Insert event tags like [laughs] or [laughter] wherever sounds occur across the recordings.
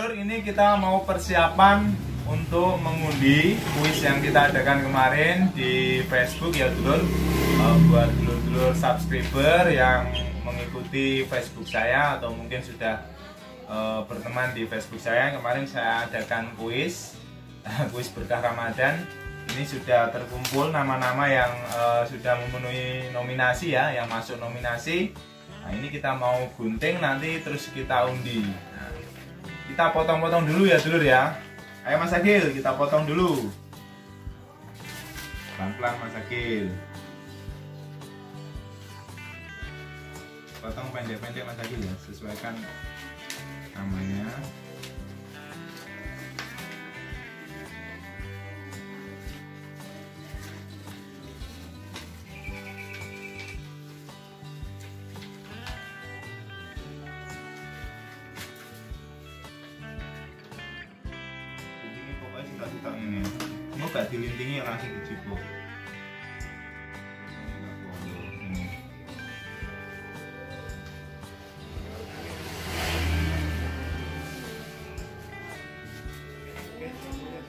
Dulur, ini kita mau persiapan untuk mengundi kuis yang kita adakan kemarin di Facebook ya dulur. Uh, buat dulur-dulur subscriber yang mengikuti Facebook saya atau mungkin sudah uh, berteman di Facebook saya. Kemarin saya adakan kuis [laughs] kuis berkah Ramadan. Ini sudah terkumpul nama-nama yang uh, sudah memenuhi nominasi ya yang masuk nominasi. Nah ini kita mau gunting nanti terus kita undi kita potong-potong dulu ya dulur ya Ayo Mas Agil, kita potong dulu. Pelan-pelan Mas Agil. Potong pendek-pendek Mas Agil ya, sesuaikan namanya. Sitok-sitok ini. Mau gak dilintingi langsung dicipuk. Ini. Dulur,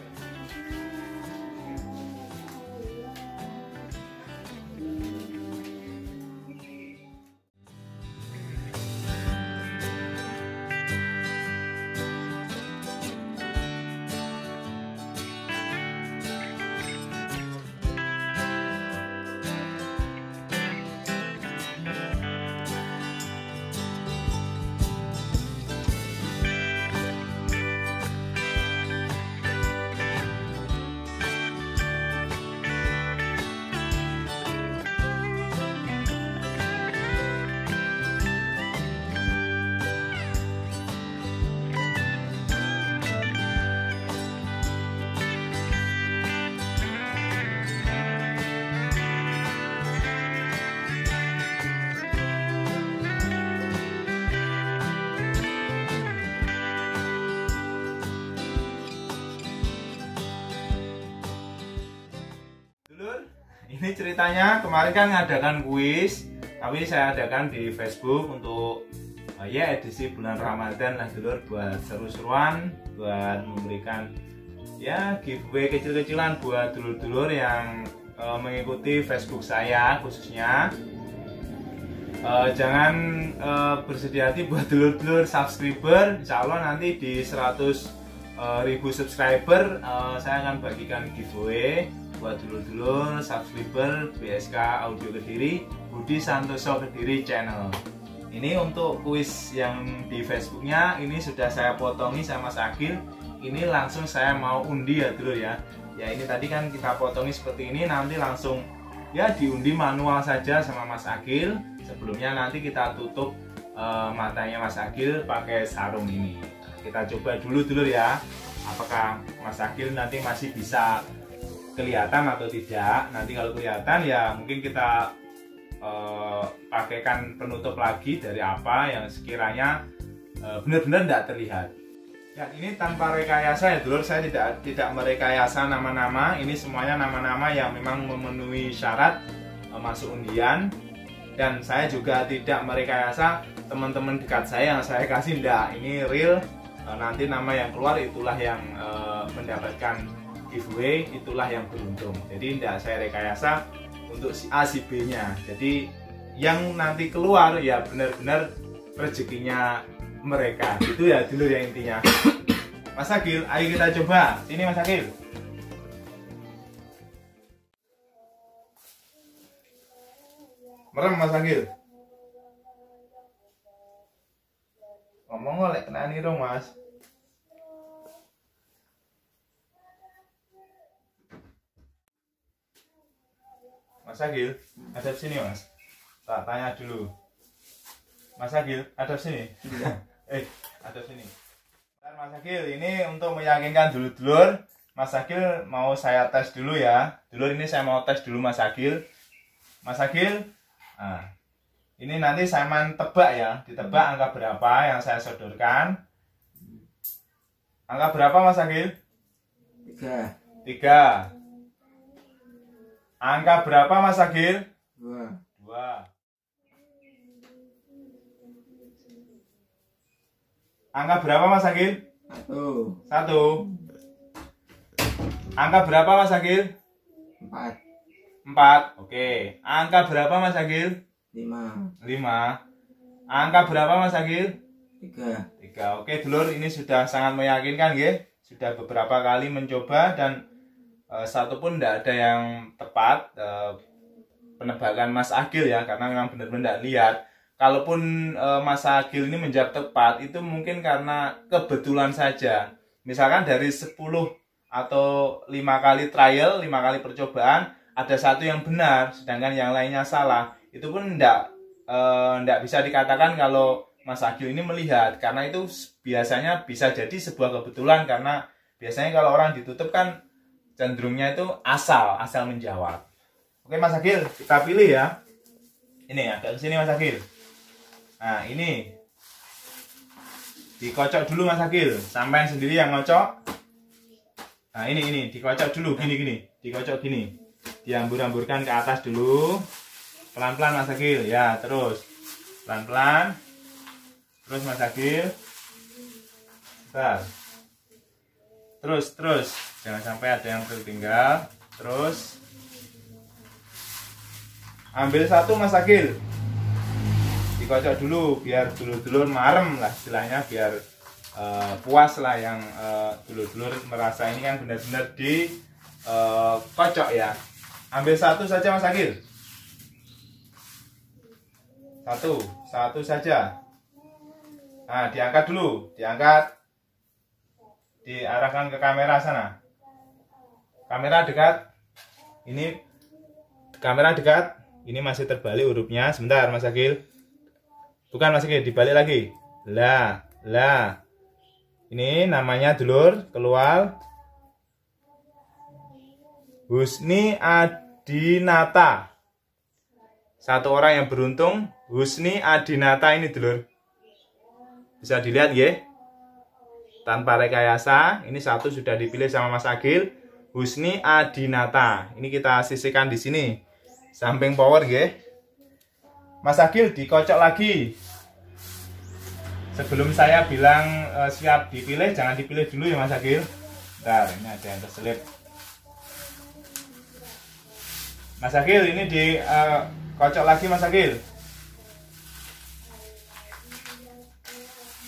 ini ceritanya kemarin kan ngadakan kuis, tapi saya adakan di Facebook untuk uh, ya edisi bulan Ramadan lah dulur buat seru-seruan, buat memberikan ya giveaway kecil-kecilan buat dulur-dulur yang uh, mengikuti Facebook saya khususnya. Uh, jangan uh, bersedia hati buat dulur-dulur subscriber, insya Allah nanti di 100 uh, ribu subscriber uh, saya akan bagikan giveaway buat dulur-dulur subscriber BSK Audio Kediri Budi Santoso Kediri channel. Ini untuk kuis yang di Facebooknya ini sudah saya potongi sama Mas Agil. Ini langsung saya mau undi ya dulu ya. Ya ini tadi kan kita potongi seperti ini nanti langsung ya diundi manual saja sama Mas Agil. Sebelumnya nanti kita tutup uh, matanya Mas Agil pakai sarung ini. Kita coba dulu dulu ya. Apakah Mas Agil nanti masih bisa kelihatan atau tidak. Nanti kalau kelihatan ya mungkin kita uh, pakaikan penutup lagi dari apa yang sekiranya uh, benar-benar tidak terlihat. Ya ini tanpa rekayasa ya dulur saya tidak tidak merekayasa nama-nama. Ini semuanya nama-nama yang memang memenuhi syarat uh, masuk undian. Dan saya juga tidak merekayasa teman-teman dekat saya yang saya kasih enggak ini real. Nanti nama yang keluar itulah yang mendapatkan giveaway itulah yang beruntung. Jadi tidak saya rekayasa untuk si A si B nya. Jadi yang nanti keluar ya benar-benar rezekinya mereka. Itu ya dulu yang intinya. [coughs] Mas Agil ayo kita coba. Sini Mas Agil merem Mas Agil ngomong oleh dong Mas Mas Agil, ada sini Mas. Tak tanya dulu. Mas Agil, ada sini. [laughs] eh, ada sini. Bentar, Mas Agil, ini untuk meyakinkan dulu-dulur, Mas Agil mau saya tes dulu ya. Dulur ini saya mau tes dulu Mas Agil. Mas Agil, nah, ini nanti saya main tebak ya. Ditebak angka berapa yang saya sodorkan. Angka berapa Mas Agil? Tiga. Tiga. Angka berapa Mas Agil? Dua. Dua. Angka berapa Mas Agil? Satu. Satu. Angka berapa Mas Agil? Empat. Empat. Oke. Angka berapa Mas Agil? Lima. Lima. Angka berapa Mas Agil? Tiga. Tiga. Oke, dulur ini sudah sangat meyakinkan ya. Sudah beberapa kali mencoba dan satu pun tidak ada yang tepat e, penebakan Mas Agil ya karena memang benar-benar tidak lihat. Kalaupun e, Mas Agil ini menjawab tepat itu mungkin karena kebetulan saja. Misalkan dari 10 atau lima kali trial, lima kali percobaan, ada satu yang benar, sedangkan yang lainnya salah. Itu pun tidak tidak bisa dikatakan kalau Mas Agil ini melihat karena itu biasanya bisa jadi sebuah kebetulan karena biasanya kalau orang ditutup kan cenderungnya itu asal asal menjawab. Oke Mas Agil kita pilih ya. Ini agak ke sini Mas Agil. Nah ini dikocok dulu Mas Agil. Sampai sendiri yang ngocok. Nah ini ini dikocok dulu gini gini, dikocok gini, diambur-amburkan ke atas dulu, pelan-pelan Mas Agil ya terus pelan-pelan, terus Mas Agil, Bentar. Terus terus. Jangan sampai ada yang tertinggal, terus. Ambil satu Mas Agil, dikocok dulu biar dulu-dulu marem lah istilahnya biar uh, puas lah yang uh, dulur-dulur merasa ini kan benar-benar di uh, kocok ya. Ambil satu saja mas Agil. Satu. Satu saja. Nah diangkat dulu. Diangkat diarahkan ke kamera sana. Kamera dekat. Ini kamera dekat. Ini masih terbalik hurufnya. Sebentar mas Agil bukan mas Agil dibalik lagi. Lah lah ini namanya dulur keluar. Husni Adinata. Satu orang yang beruntung Husni Adinata ini dulur. Bisa dilihat ya. Tanpa rekayasa, ini satu sudah dipilih sama Mas Agil. Husni Adinata. Ini kita sisihkan di sini. Samping power ya. Mas Agil dikocok lagi sebelum saya bilang uh, siap dipilih jangan dipilih dulu ya Mas Agil Bentar, ini ada yang terselip Mas Agil ini di uh, kocok lagi Mas Agil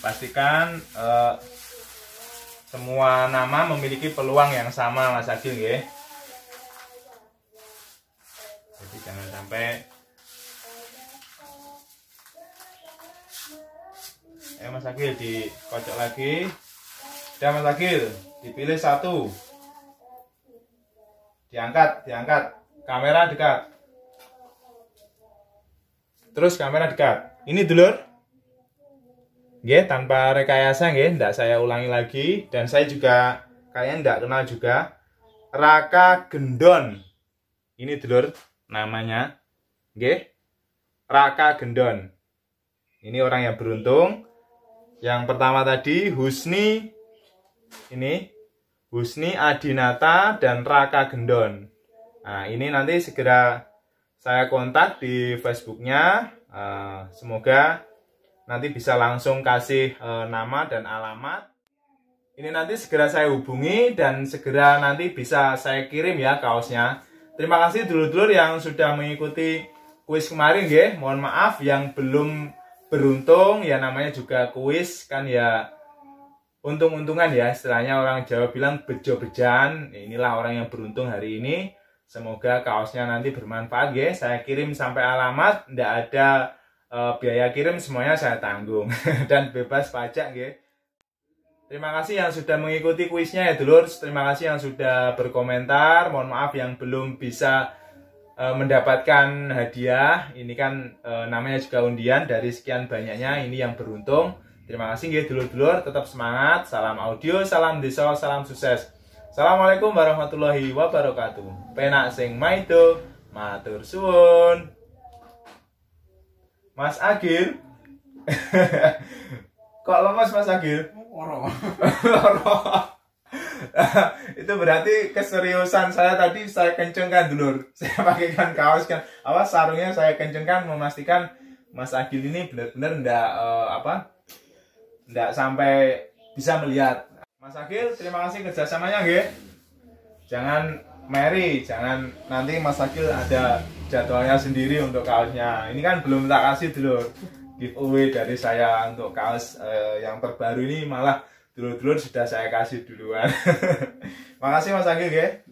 pastikan uh, semua nama memiliki peluang yang sama Mas Agil ya. Jadi jangan sampai ya Mas Agil dikocok lagi. Dan Mas Agil dipilih satu. Diangkat diangkat. Kamera dekat. Terus kamera dekat. Ini dulur ya tanpa rekayasa ya tidak saya ulangi lagi. Dan saya juga kalian tidak kenal juga Raka Gendon. Ini dulur namanya. Oke, Raka Gendon. Ini orang yang beruntung. Yang pertama tadi Husni. Ini Husni Adinata dan Raka Gendon. Nah, ini nanti segera saya kontak di Facebooknya. Uh, semoga nanti bisa langsung kasih uh, nama dan alamat. Ini nanti segera saya hubungi dan segera nanti bisa saya kirim ya kaosnya. Terima kasih dulur-dulur yang sudah mengikuti kuis kemarin ya. Mohon maaf yang belum beruntung ya namanya juga kuis kan ya untung-untungan ya istilahnya orang Jawa bilang bejo-bejan inilah orang yang beruntung hari ini semoga kaosnya nanti bermanfaat ya saya kirim sampai alamat tidak ada e, biaya kirim semuanya saya tanggung [laughs] dan bebas pajak ya Terima kasih yang sudah mengikuti kuisnya ya dulur. Terima kasih yang sudah berkomentar. Mohon maaf yang belum bisa e, mendapatkan hadiah. Ini kan e, namanya juga undian dari sekian banyaknya ini yang beruntung. Terima kasih ya dulur-dulur, tetap semangat. Salam audio, salam desa, salam sukses. Assalamualaikum warahmatullahi wabarakatuh. Penak sing maido, matur suwun. Mas Agil. Kok lemas Mas Agil? Oro. itu berarti keseriusan saya tadi saya kencengkan dulur [laughs] saya pakaikan kaos kan awas sarungnya saya kencengkan memastikan Mas Agil ini benar-benar ndak uh, apa ndak sampai bisa melihat Mas Agil, terima kasih kerjasamanya, nggih. Jangan Mary, jangan nanti Mas Agil ada jadwalnya sendiri untuk kaosnya. Ini kan belum tak kasih dulu giveaway dari saya untuk kaos eh, yang terbaru ini malah dulu-dulu sudah saya kasih duluan. [laughs] Makasih Mas Agil, nggih.